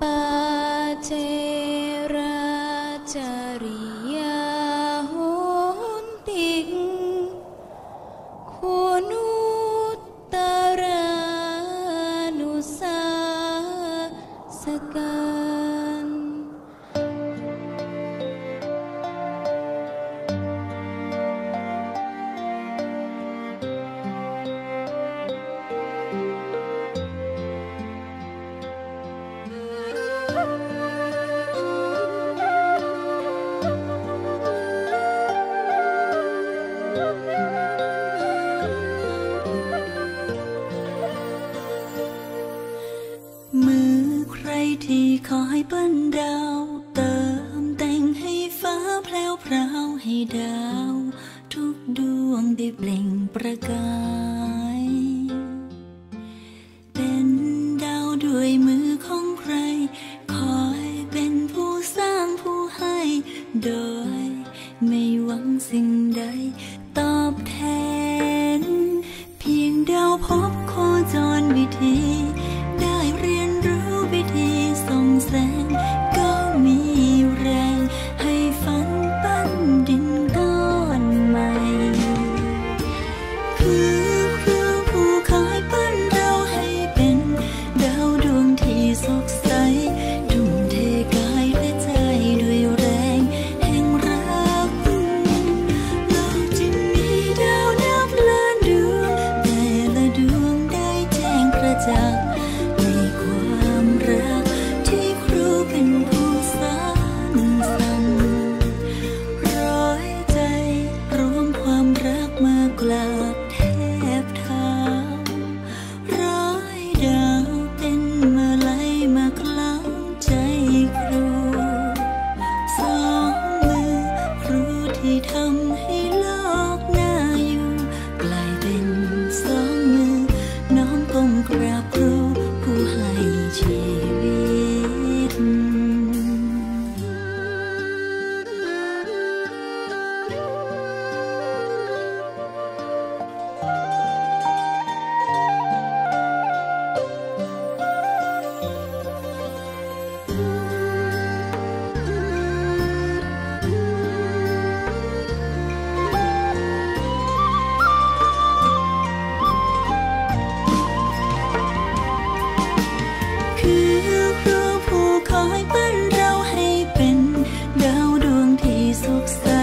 ปเจราจาริ มือใครที่คอยปั้นดาว เติมแต่งให้ฟ้าแพลวพราวให้ดาว ทุกดวงได้เปล่งประกาย โดย ไม่หวังสิ่งใดตอบแทน เพียงเดาพบโคจรวิธี success.